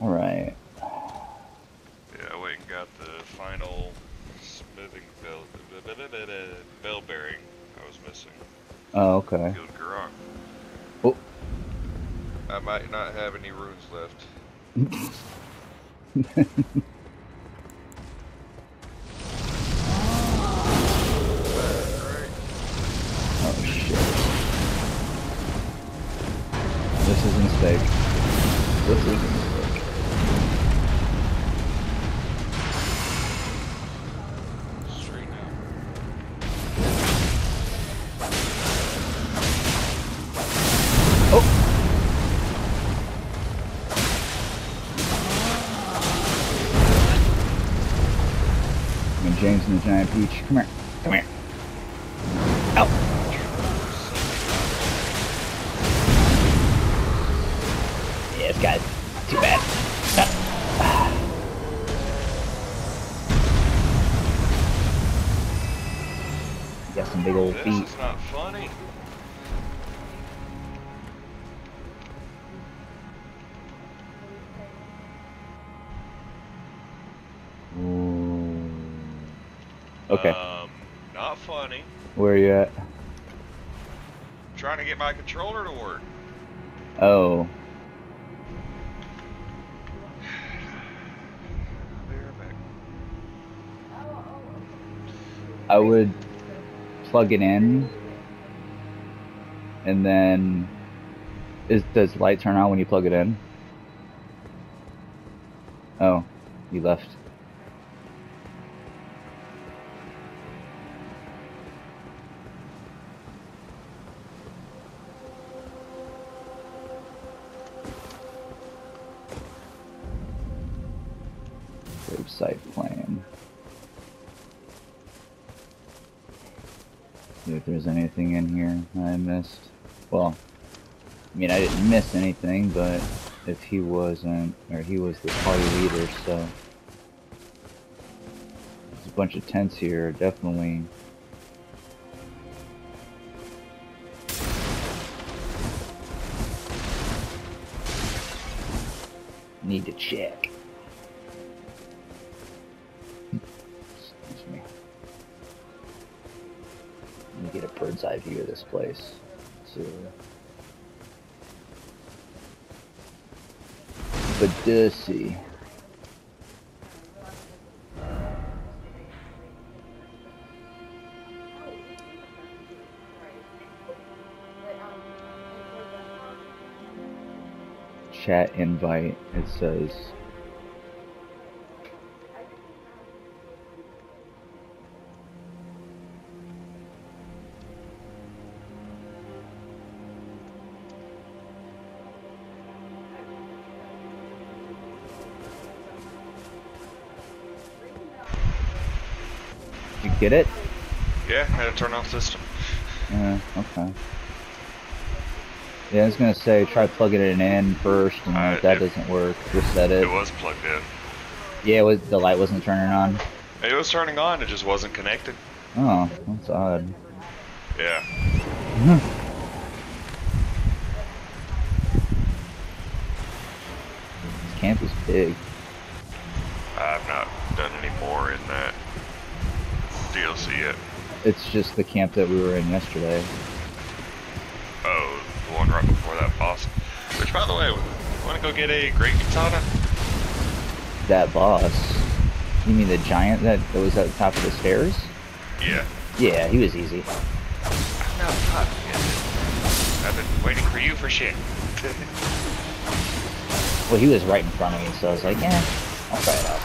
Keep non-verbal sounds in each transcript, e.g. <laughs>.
Alright. Yeah, I went and got the final smithing bell, bell bearing I was missing. Oh, okay. Oh. I might not have any runes left. <laughs> I would plug it in, and then is does light turn on when you plug it in? Oh, you left. I missed. Well, I mean, I didn't miss anything, but if he wasn't, or he was the party leader, so. There's a bunch of tents here, definitely. Need to check. Eye this place. So. Badussy. Chat invite, it says. Get it? Yeah, I had to turn off system. Yeah, okay. Yeah, I was gonna say try plugging it in first, and Uh, if that if- doesn't work, reset it. It was plugged in. Yeah, it was, the light wasn't turning on. It was turning on, it just wasn't connected. Oh, that's odd. Yeah. <laughs> This camp is big. I've not done any more in that DLC yet. It's just the camp that we were in yesterday. Oh, the one right before that boss. Which, by the way, want to go get a Great Katana? That boss. You mean the giant that, that was at the top of the stairs? Yeah. Yeah, he was easy. No, fuck. I've been waiting for you for shit. <laughs> Well, he was right in front of me, so I was like, yeah, I'll try it out.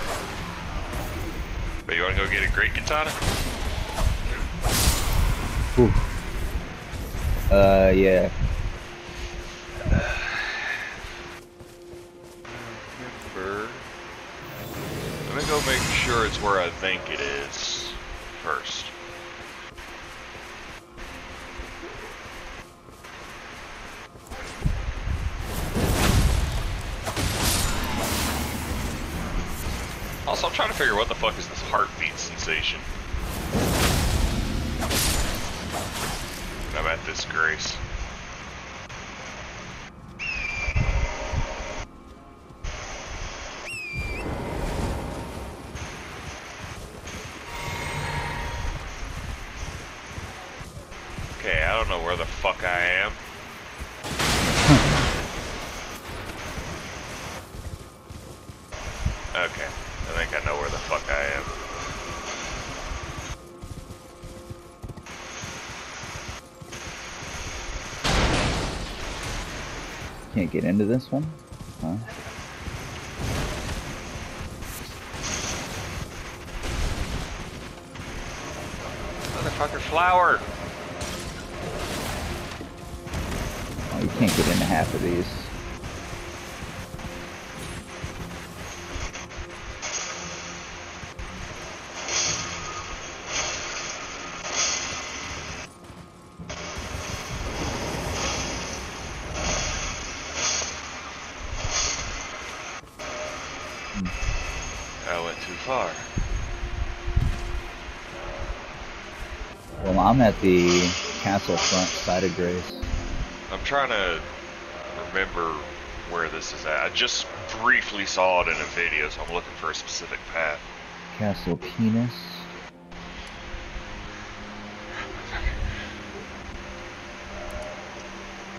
but you want to go get a Great Katana? Whew. Uh, yeah. Remember. Let me go make sure it's where I think it is first. Also, I'm trying to figure what the fuck is this heartbeat sensation. At this grace. Get into this one? Huh? Motherfucker flower! Oh, you can't get into half of these. I went too far. Well, I'm at the castle front site of Grace. I'm trying to remember where this is at. I just briefly saw it in a video, so I'm looking for a specific path. Castle Penis.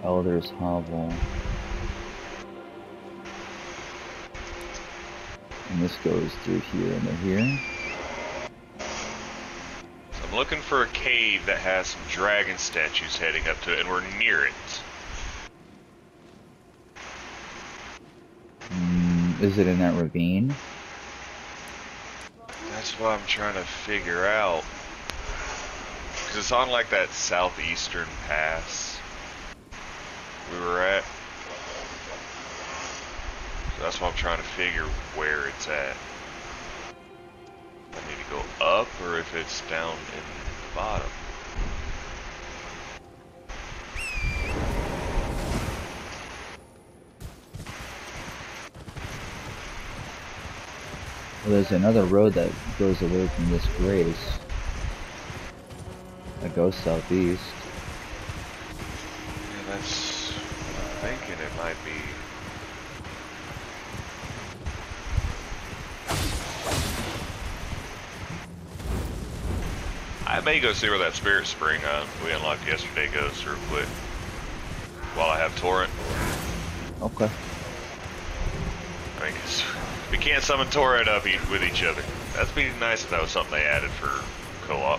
Elder's Hovel. And this goes through here and here. I'm looking for a cave that has some dragon statues heading up to it, and we're near it. Mm, is it in that ravine? That's what I'm trying to figure out. Because it's on like that southeastern pass we were at. So that's why I'm trying to figure where it's at. I need to go up or if it's down in the bottom. Well, there's another road that goes away from this Grace. That goes southeast. Yeah, that's. I'm thinking it might be. I may go see where that spirit spring uh, we unlocked yesterday goes real quick. While I have torrent. Okay. I mean, we can't summon torrent up e- with each other. That'd be nice if that was something they added for co-op.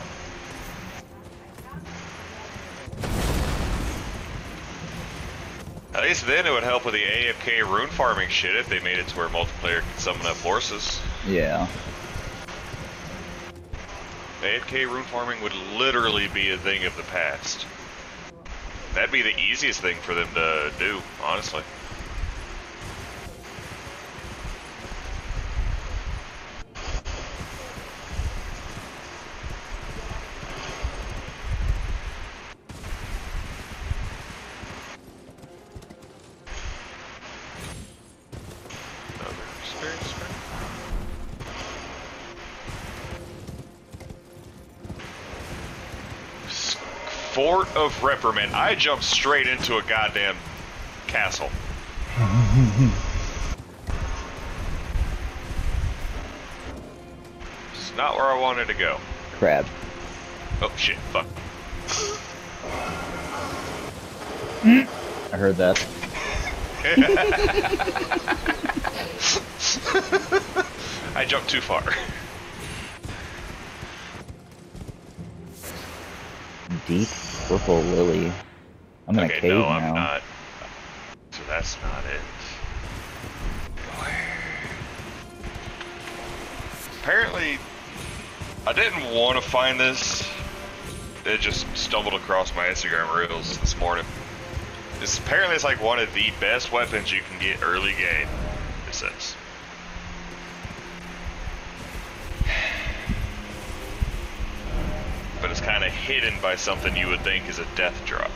At least then it would help with the AFK rune farming shit if they made it to where multiplayer could summon up horses. Yeah. AFK rune farming would literally be a thing of the past. That'd be the easiest thing for them to do, honestly. Of Reprimand. I jumped straight into a goddamn castle. It's not where I wanted to go. Crab. Oh shit, fuck. I heard that. <laughs> I jumped too far. Deep purple lily. I'm in a okay, cave no, now. I'm not. So that's not it. Apparently, I didn't want to find this. It just stumbled across my Instagram reels this morning. It's apparently it's like one of the best weapons you can get early game. It says. But it's kind of hidden by something you would think is a death drop.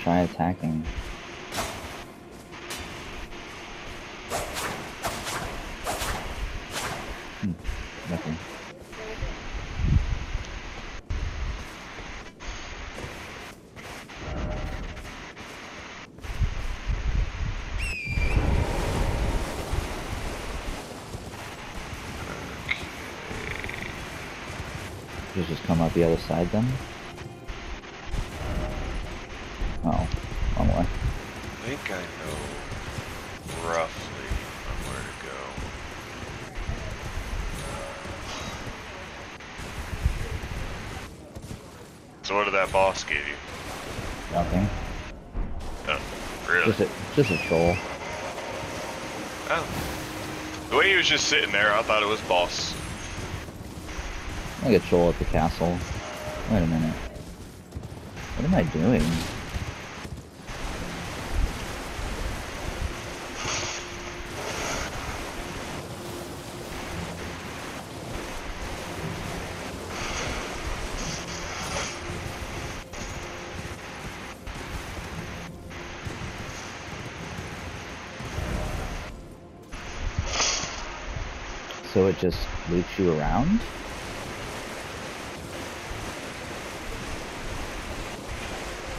Try attacking. Hmm. Nothing. You just out the other side then? Oh, wrong way. I think I know roughly where to go. So what did that boss give you? Nothing. Oh, really? Just a, just a troll. Oh. The way he was just sitting there, I thought it was boss. Like a troll at the castle. Wait a minute. What am I doing? So it just loops you around?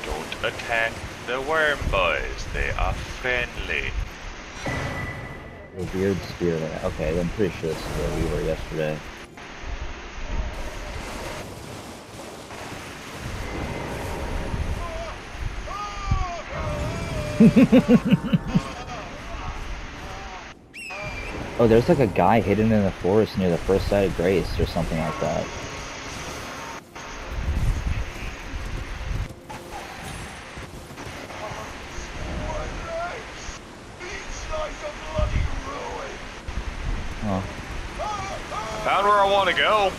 Don't attack the worm boys. They are friendly. The weird spirit. Okay, I'm pretty sure this is where we were yesterday. <laughs> oh, there's like a guy hidden in the forest near the first site of Grace or something like that. Oh, Found where I want to go.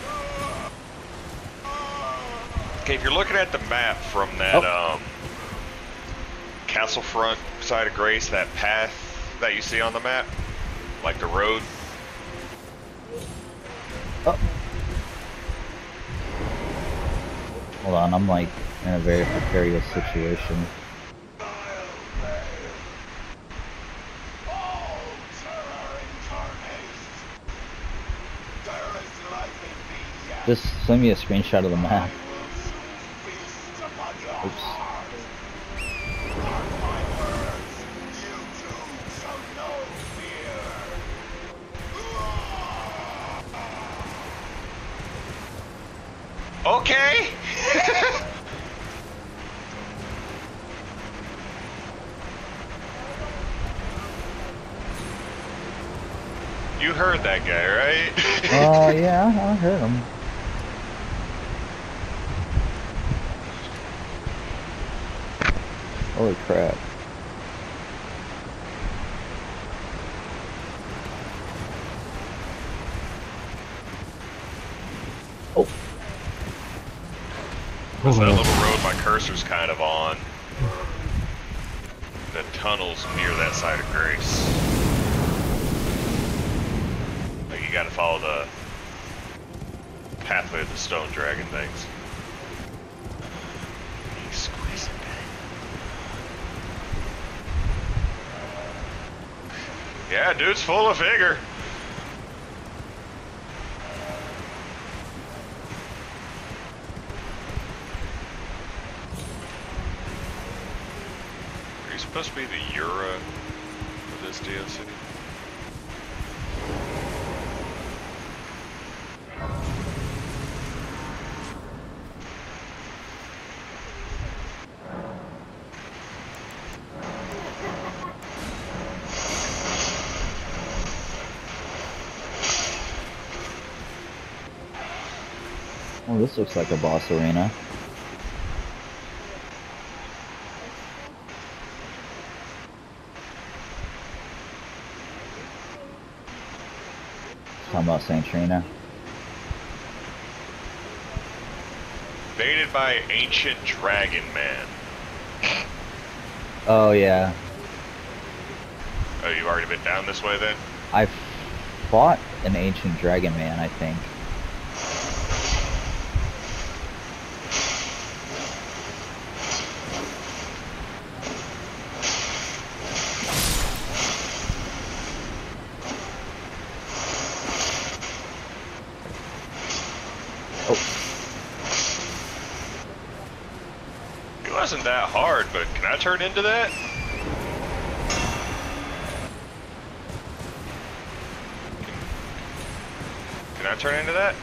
Okay, if you're looking at the map from that Oh. um, castle front site of Grace, that path that you see on the map, like the road, oh. Hold on, I'm like in a very precarious situation. Just send me a screenshot of the map. Oops. Okay. you heard that guy, right? Oh yeah, I heard him. Holy crap. Oh. There's that little road my cursor's kind of on. The tunnel's near that site of Grace. Like you gotta follow the pathway of the stone dragon things. He's squeezing it. Yeah, dude's full of vigor. Are you supposed to be the Euro of this DLC? Oh, this looks like a boss arena. Talking about Saint Trina. Invaded by ancient dragon man. Oh yeah, Oh, you've already been down this way then? I fought an ancient dragon man, I think. Oh, It wasn't that hard, but can I turn into that? Can I turn into that?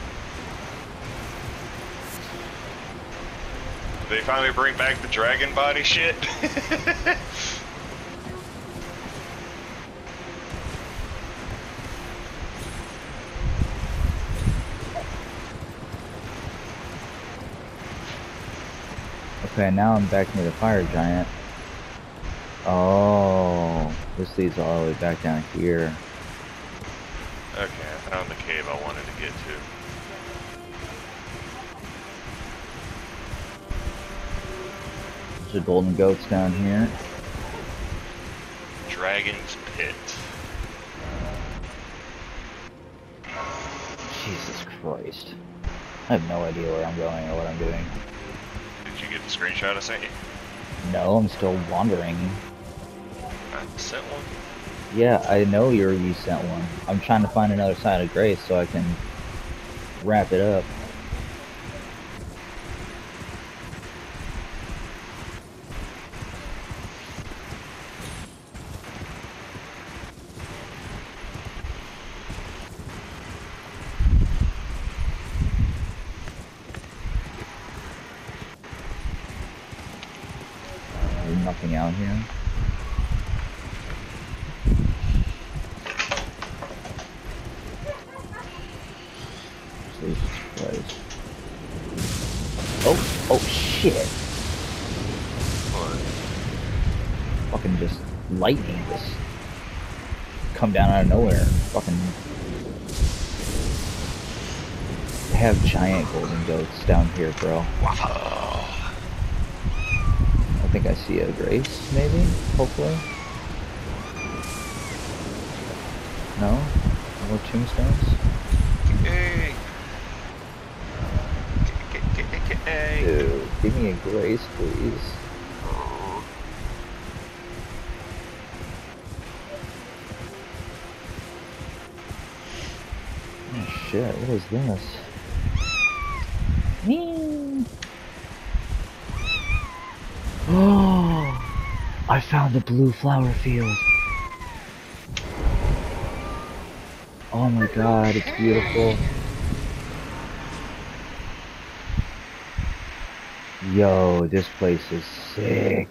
they finally bring back the dragon body shit? <laughs> Okay, now I'm back near the fire giant. Oh, this leads all the way back down here. okay, I found the cave I wanted to get to. There's a golden goats down here. Dragon's Pit. Jesus Christ. I have no idea where I'm going or what I'm doing. Did you get the screenshot I sent you? No, I'm still wandering. Sent one. Yeah, I know you're you sent one. I'm trying to find another site of grace so I can wrap it up. There's nothing out here. Jesus Christ. Oh, oh shit. What? Fucking just lightning just come down out of nowhere. Fucking They have giant golden goats down here, bro. Wow. I think I see a grace, maybe? Hopefully. No? No more tombstones? Hey. Dude, give me a grace, please. Oh shit, what is this? Me. Oh, I found the blue flower field. Oh my god, it's beautiful. Yo, this place is sick.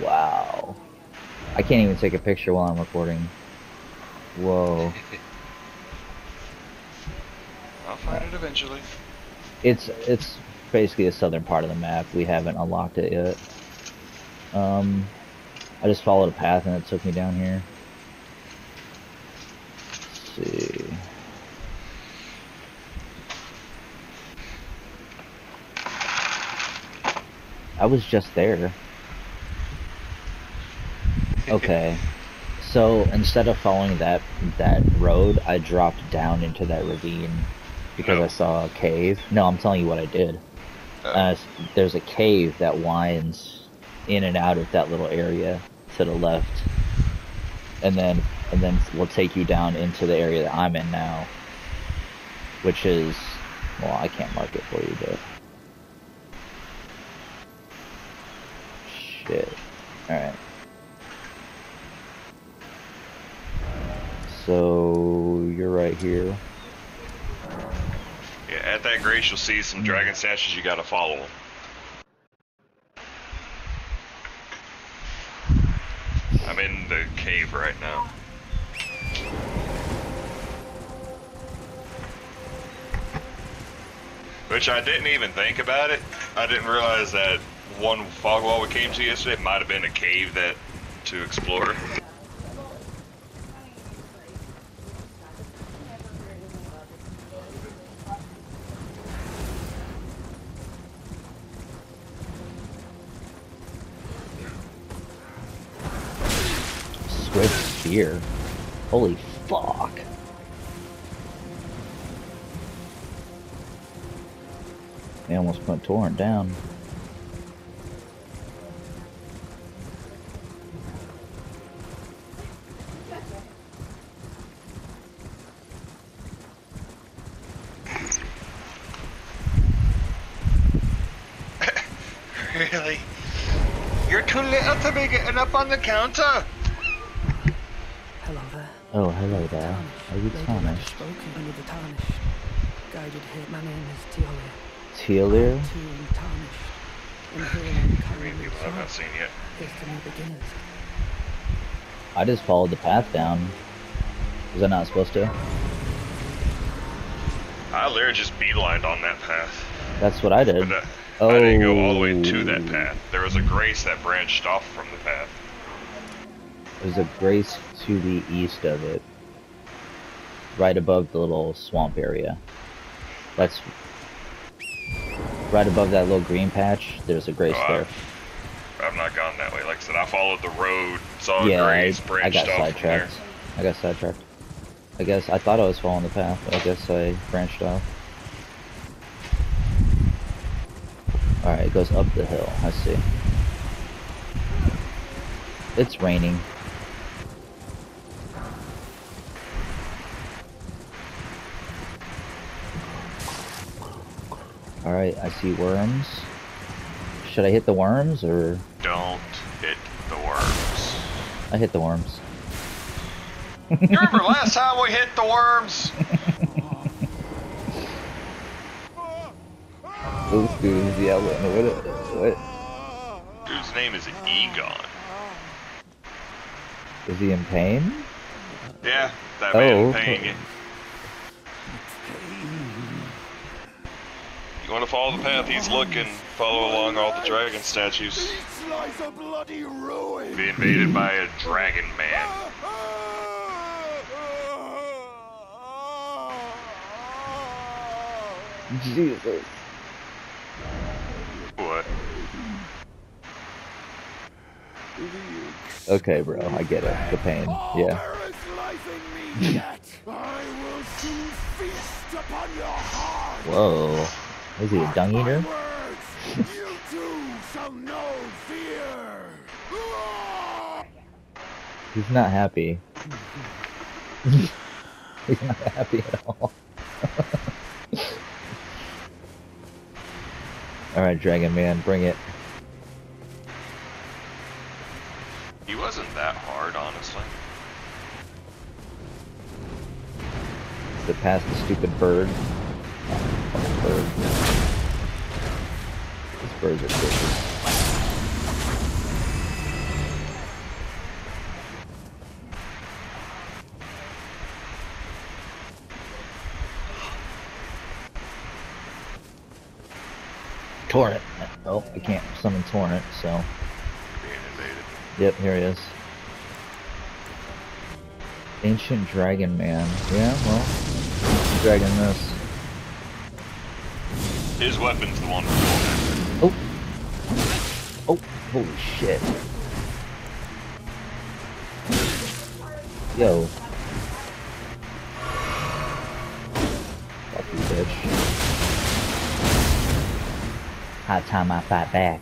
Wow. I can't even take a picture while I'm recording. Whoa. I'll find it eventually. It's it's basically the southern part of the map. We haven't unlocked it yet. Um, I just followed a path and it took me down here. Let's see. I was just there. Okay. <laughs> So instead of following that that road, I dropped down into that ravine because Oh. I saw a cave. No, I'm telling you what I did. Uh, Uh, there's a cave that winds in and out of that little area to the left, and then and then we'll take you down into the area that I'm in now, which is well, I can't mark it for you, but All right. So you're right here. yeah, at that grace, you'll see some dragon statues you gotta follow. Them. I'm in the cave right now. Which I didn't even think about it. I didn't realize that one fog wall we came to yesterday might have been a cave that to explore. Swift spear. Holy fuck. They almost put Torrent down. Really? You're too little to be getting up on the counter. Hello there. Oh, hello there. Tarnished. Are you Lady tarnished? Spoken under the tarnished. Guided here. My name is Thiollier. Tealier? Too tarnished. And here I am Many carrying people have not seen yet. Here's to new beginners. I just followed the path down. Was I not supposed to? I literally just beelined on that path. That's what I did. But that, I didn't go all the way to Oh. that path. There was a grace that branched off from the path. There's a grace to the east of it. Right above the little swamp area. That's right above that little green patch. There's a grace Oh, there. I've not gone that way. Like I said, I followed the road, saw a Yeah, I, grace, I branched got off from there. sidetracked. I got sidetracked. I guess I thought I was following the path, but I guess I branched off. Alright, it goes up the hill. I see. It's raining. Alright, I see worms. Should I hit the worms or Don't hit the worms. I hit the worms? You remember last <laughs> time we hit the worms? Those dudes yelling. What? What? Dude's name is Igon. Is he in pain? Yeah, that Oh, man okay. paying you. You want to follow the path he's looking, follow along all the dragon statues. Each lies a bloody ruin. Be invaded by a dragon man. Jesus. What? Okay, bro, I get it. The pain. Yeah. there is life in me yet. I will soon feast upon your heart. Whoa. Is he a dung eater? you too shall know fear. He's not happy. <laughs> He's not happy at all. <laughs> Alright, Dragon Man, bring it. He wasn't that hard, honestly. The past the stupid bird. Oh, fucking bird. These birds are vicious. Torrent. Oh, I can't summon Torrent, so. Being invaded. Yep, here he is. Ancient Dragon Man. Yeah, well, dragon this. His weapon's the one with Oh! Oh, holy shit. Yo. Fuck you, bitch. High time I fight back.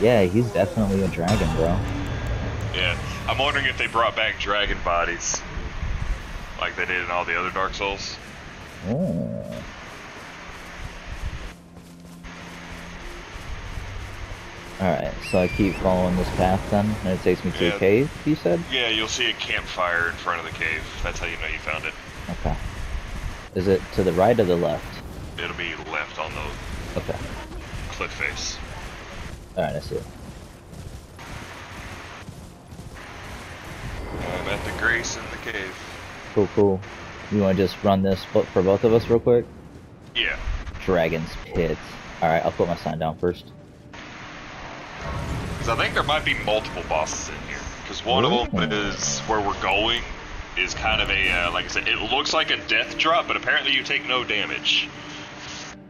Yeah, he's definitely a dragon, bro. Yeah, I'm wondering if they brought back dragon bodies. Like they did in all the other Dark Souls. Oh. Alright, so I keep following this path then, and it takes me to Yeah. a cave, you said? Yeah, you'll see a campfire in front of the cave. That's how you know you found it. Okay. Is it to the right or the left? It'll be left on the Okay. cliff face. Alright, I see it. I'm at the Grace in the cave. Cool, cool. You want to just run this for both of us real quick? Yeah. Dragon's Pit. Alright, I'll put my sign down first. I think there might be multiple bosses in here. Because one of them is where we're going is kind of a, uh, like I said, it looks like a death drop, but apparently you take no damage.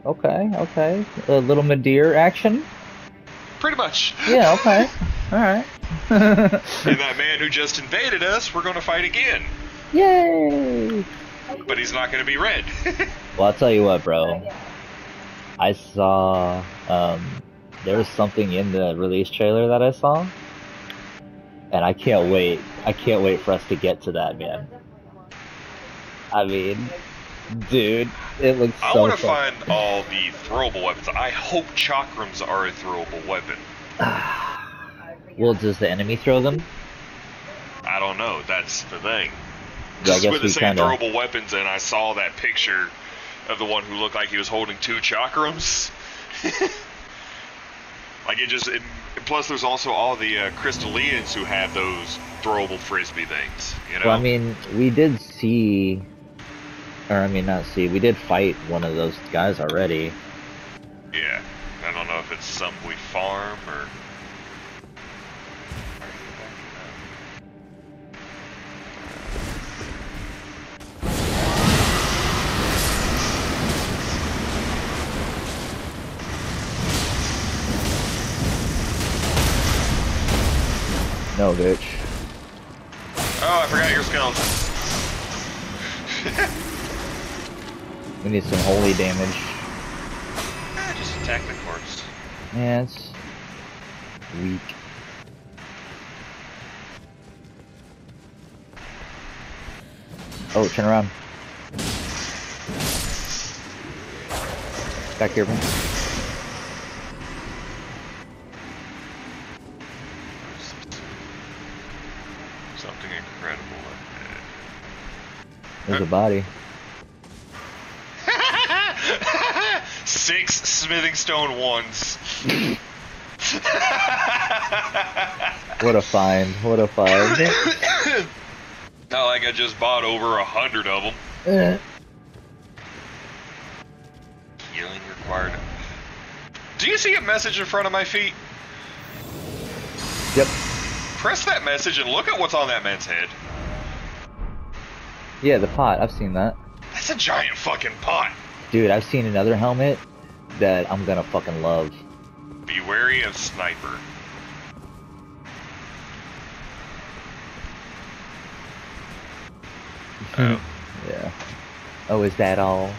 Okay, okay. A little Madeir action? Pretty much. Yeah, okay. <laughs> Alright. And <laughs> that man who just invaded us, we're going to fight again. Yay! But he's not going to be red. <laughs> Well, I'll tell you what, bro. I saw um, there was something in the release trailer that I saw, and I can't wait. I can't wait for us to get to that, man. I mean, dude, it looks I so want to find all the throwable weapons. I hope chakrams are a throwable weapon. <sighs> Well, does the enemy throw them? I don't know. That's the thing. Yeah, Just with the same kinda- throwable weapons, and I saw that picture of the one who looked like he was holding two chakrams. <laughs> like it just. It, plus, there's also all the uh, Crystallians who have those throwable frisbee things. You know. Well, I mean, we did see, or I mean, not see. We did fight one of those guys already. yeah. I don't know if it's some we farm or. No, bitch. Oh, I forgot your skeleton. <laughs> We need some holy damage. Ah, just attack the corpse. Yeah, it's weak. Oh, turn around. Back here, man. There's a body. Six smithing stone ones. What a find. What a find. <coughs> Not like I just bought over a hundred of them. Eh. Healing required. Do you see a message in front of my feet? yep. Press that message and look at what's on that man's head. Yeah, the pot. I've seen that. That's a giant fucking pot. Dude, I've seen another helmet that I'm gonna fucking love. Be wary of sniper. Oh. Yeah. Oh, is that all?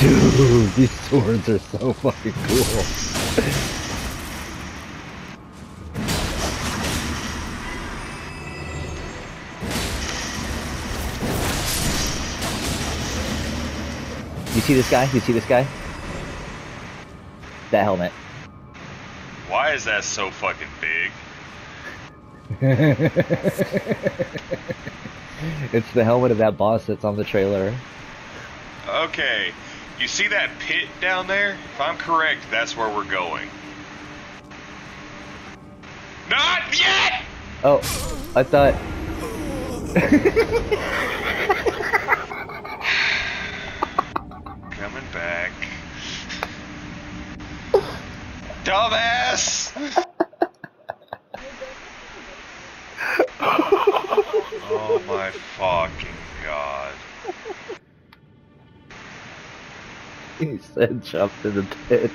Dude, <laughs> these swords are so fucking cool. <laughs> You see this guy? You see this guy? That helmet. Why is that so fucking big? <laughs> it's the helmet of that boss that's on the trailer. Okay. You see that pit down there? If I'm correct, that's where we're going. Not yet! Oh, I thought. <laughs> Coming back. Dumbass! <laughs> oh my fucking god. <laughs> he said jump to the pit.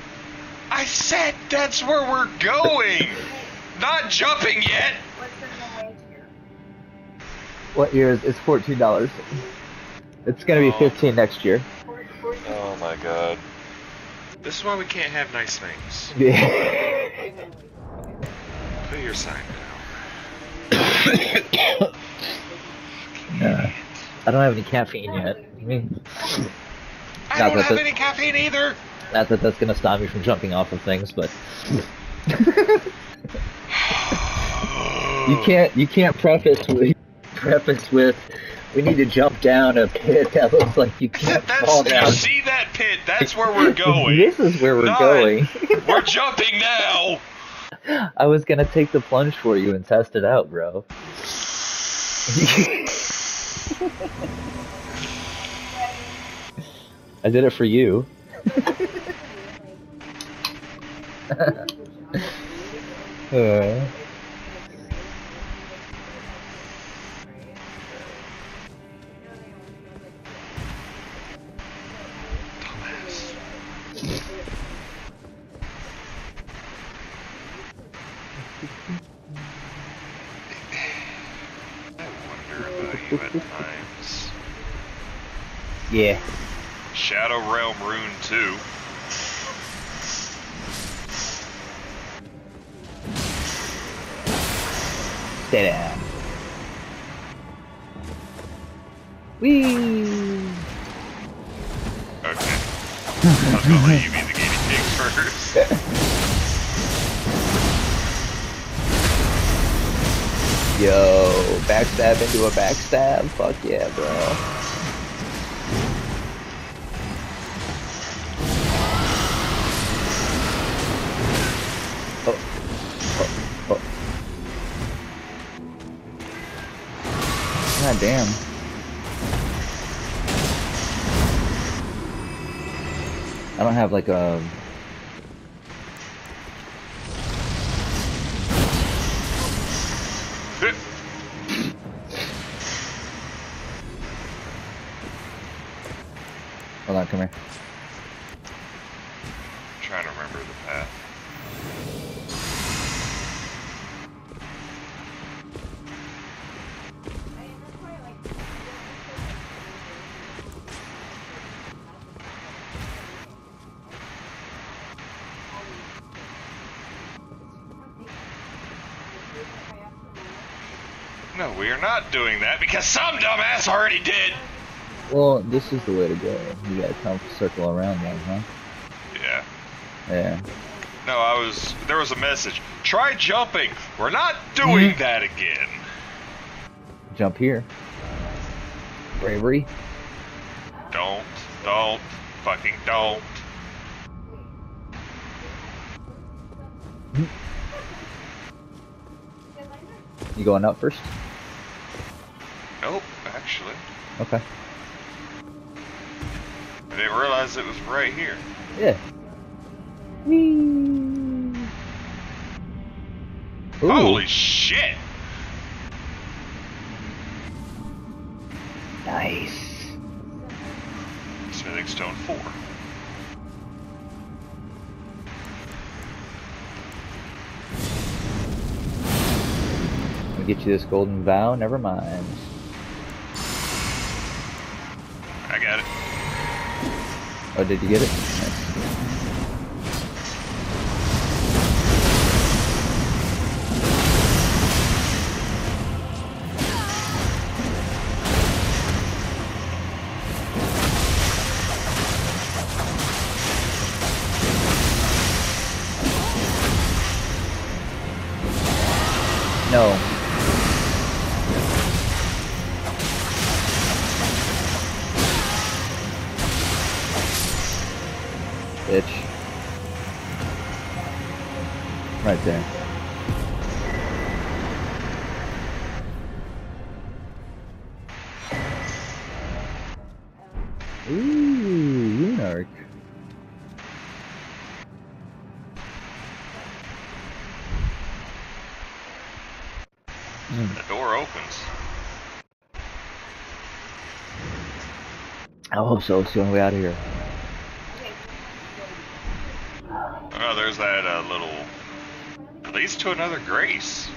I said that's where we're going! <laughs> Not jumping yet! What's in the way here? What year is it's fourteen dollars? It's gonna be Oh. fifteen next year. Oh my god. This is why we can't have nice things. <laughs> Yeah. Put your sign down. Nah. <coughs> Uh, I don't have any caffeine yet. I Not don't have any caffeine either! not that that's gonna stop me from jumping off of things, but you can't you can't preface with preface with we need to jump down a pit that looks like you can't fall down. you see that pit? That's where we're going. this is where we're Not- going. We're jumping now! I was gonna take the plunge for you and test it out, bro. <laughs> I did it for you. <laughs> Uh, <laughs> I wonder about you at times. yeah. Shadow Realm Rune 2. Stay down. Whee! Okay. I was gonna let you be the guinea pig first. <laughs> Yo, backstab into a backstab. Fuck yeah, bro. Damn. I don't have like a doing that because some dumbass already did. Well, this is the way to go. You gotta come circle around that, huh? Yeah. Yeah. No, I was. There was a message. Try jumping. We're not doing Mhm. that again. Jump here. Bravery. Don't. Don't. Fucking don't. You going up first? Nope. Actually, Okay. I didn't realize it was right here. Yeah. Whee. Ooh. Holy shit! Nice. Smithing stone four. I'll get you this golden vow. Never mind. Oh, did you get it? Nice. Ooh, Lunark. The door opens. I hope so. It's the only way out of here. Oh, there's that uh, little. Leads to another grace.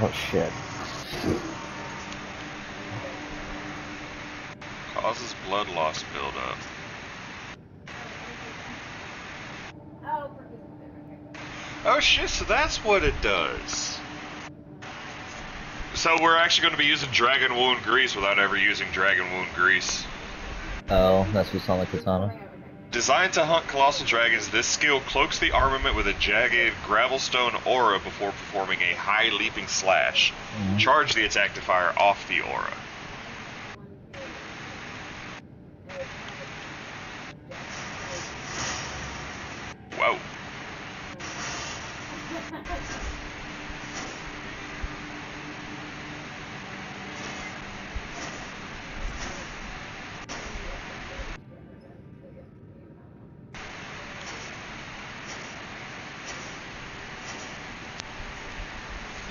Oh shit. Causes blood loss buildup. Oh shit, so that's what it does. So we're actually going to be using Dragon Wound Grease without ever using Dragon Wound Grease. Oh, that's what's on the katana. Designed to hunt colossal dragons, this skill cloaks the armament with a jagged gravelstone aura before performing a high leaping slash. Mhm. Charge the attack to fire off the aura. Whoa.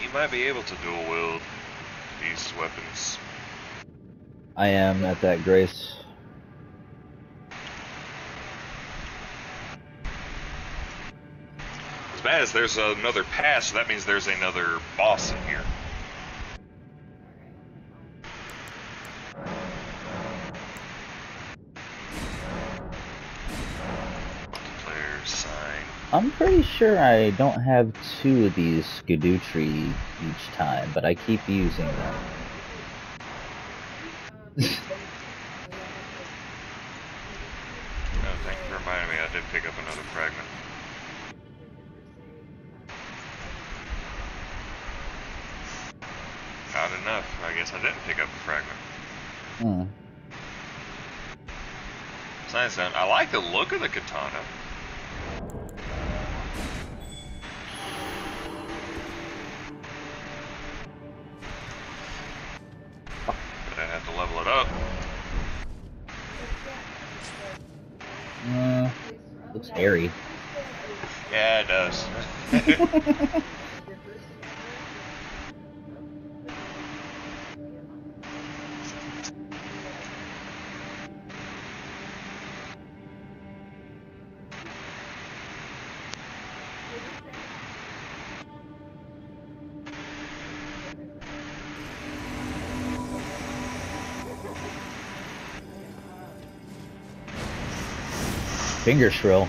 You might be able to dual wield these weapons. I am at that grace. As bad as there's another pass, that means there's another boss in here. I'm pretty sure I don't have two of these Scadutree each time, but I keep using them. Oh, thank you for reminding me. I did pick up another fragment. Not enough. I guess I didn't pick up a fragment. Hmm. Nice. though. I like the look of the katana. Finger shrill.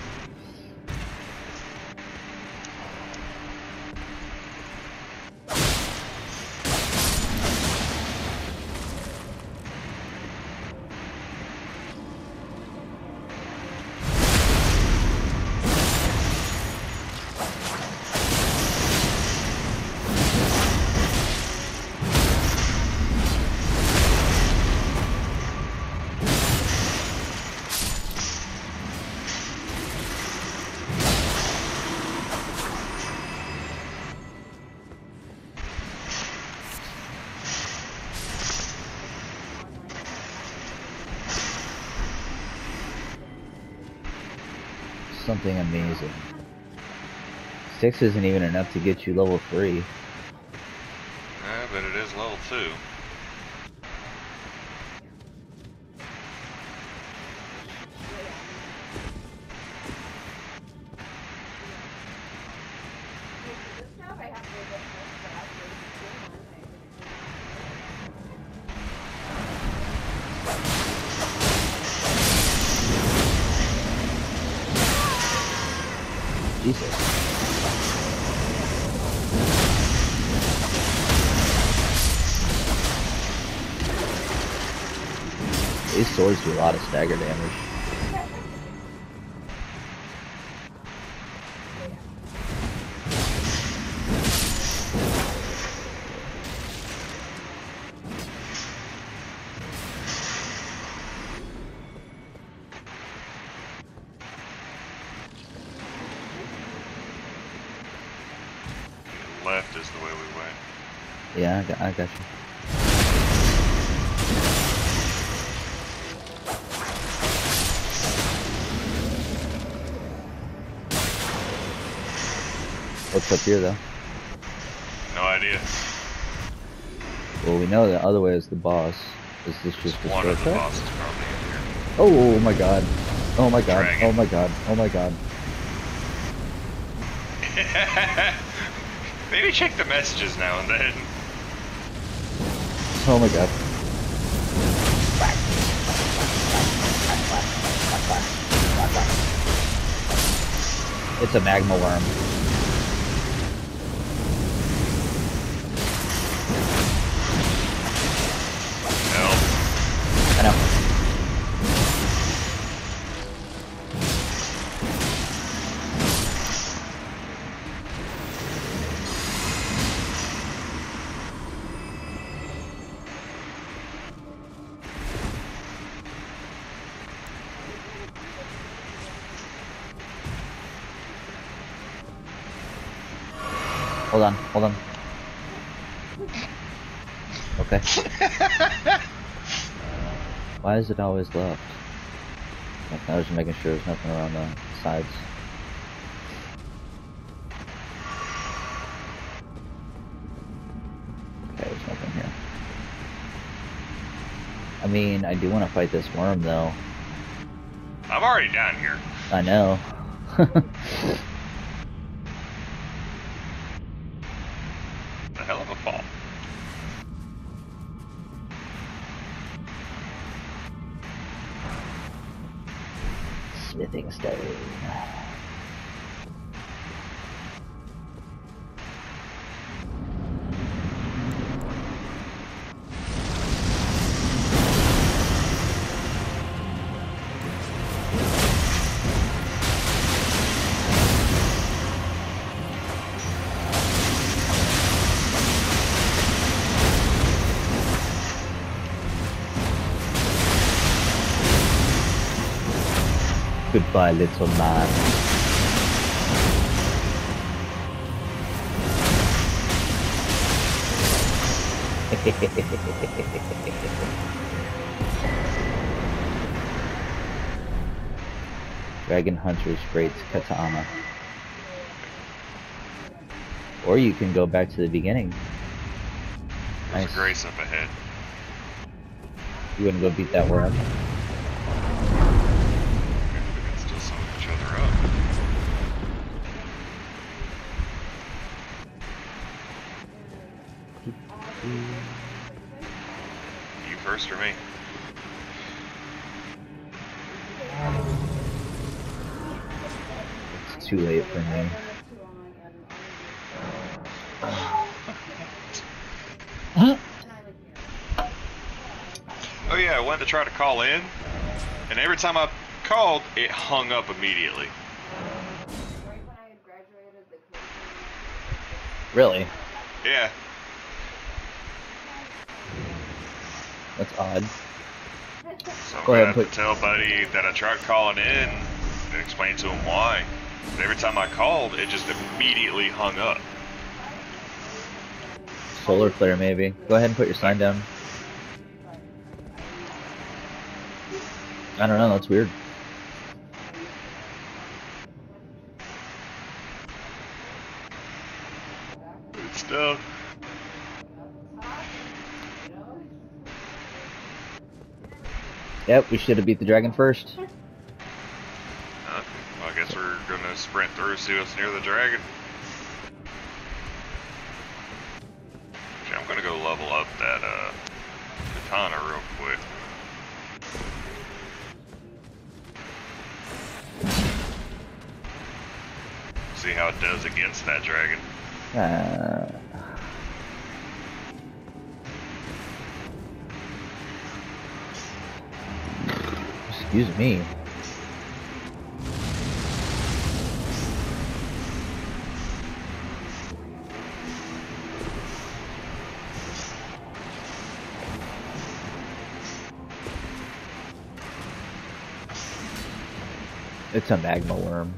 Amazing. Six isn't even enough to get you level three. Yeah, but it is level two. These swords do a lot of stagger damage. What's up here, though? No idea. Well, we know the other way is the boss. Is this just a One of the bosses probably here. Oh, oh my god. Oh my god. Dragon. Oh my god. Oh my god. <laughs> Maybe check the messages now and then. Oh my god. It's a magma worm. Hold on, hold on. Okay. <laughs> Why is it always left? I was just making sure there's nothing around the sides. Okay, there's nothing here. I mean, I do want to fight this worm, though. I'm already down here. I know. <laughs> Goodbye, little man. <laughs> Dragon Hunter's Great Katana. Or you can go back to the beginning. There's Nice. Grace up ahead. You wouldn't go beat that worm. We can still sum each other up. Mm. You first or me? It's too late for me. Oh yeah, I went to try to call in, and every time I called, it hung up immediately. Really? Yeah, That's odd. so I'm Go ahead, have put- to tell Buddy that I tried calling in and explain to him why. But every time I called, it just immediately hung up. Solar flare, maybe. Go ahead and put your sign down. I don't know. That's weird. It's stuff. Yep, we should have beat the dragon first. Huh? Well, I guess we're gonna sprint through, see what's near the dragon. Okay, I'm gonna go level up that uh, katana real quick. See how it does against that dragon. Uh, excuse me. It's a magma worm.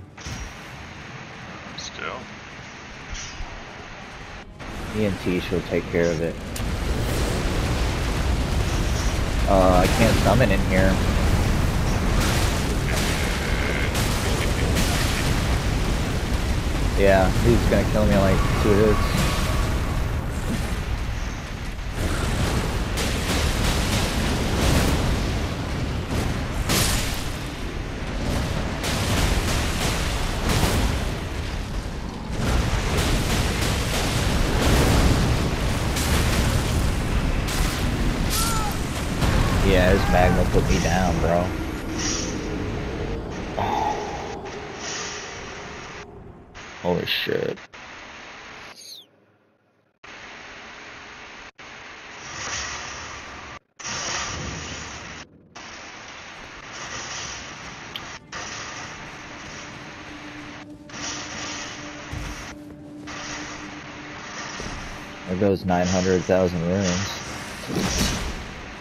Still. ENT shall take care of it. Uh, I can't summon in here. Yeah, he's gonna kill me in like two hits. Holy shit. There goes 900,000 runes.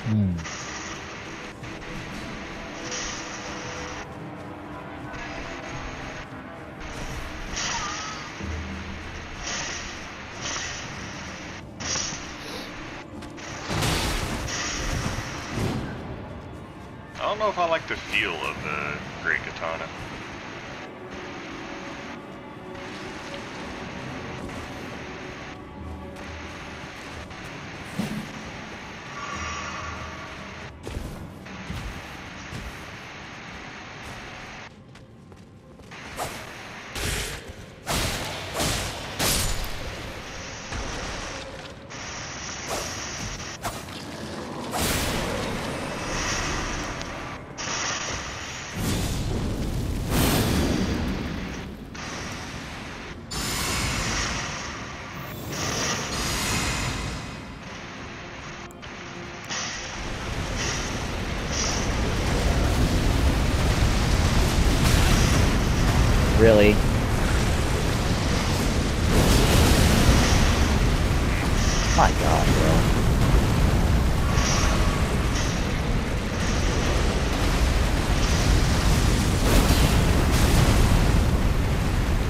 Hmm. really. My god, bro.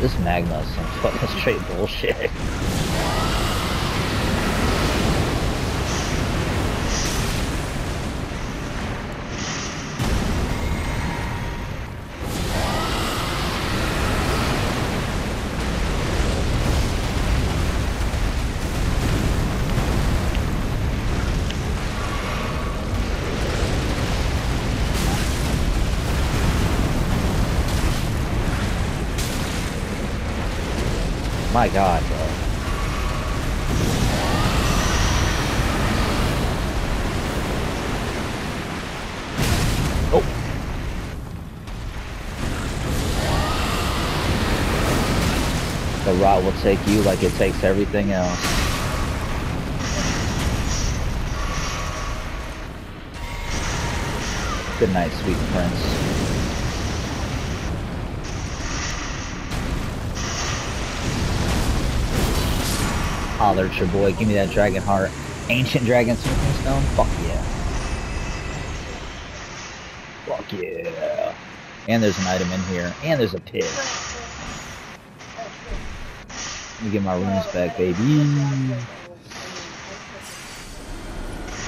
This magma is some fucking <laughs> straight bullshit. My god, bro. Oh. The rot will take you like it takes everything else. Good night, sweet prince. There's your boy. Give me that dragon heart. Ancient dragon smithing stone? Fuck yeah. Fuck yeah. And there's an item in here. And there's a pit. Let me get my runes back, baby.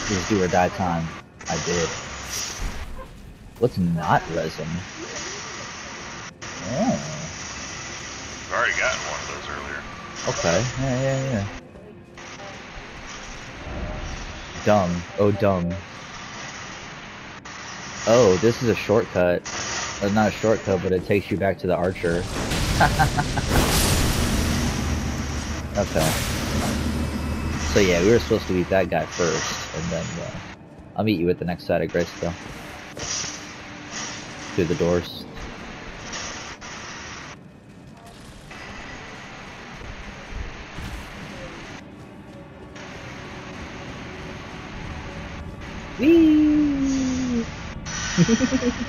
Just do or die time. I did. What's not resin? Oh. I've already gotten one of those earlier. Okay. Yeah, yeah, yeah. Dung. Oh, dumb. Oh, this is a shortcut. Uh, not a shortcut, but it takes you back to the archer. <laughs> okay. So yeah, we were supposed to beat that guy first, and then uh, I'll meet you at the next side of Greystone. Through the doors. Alright.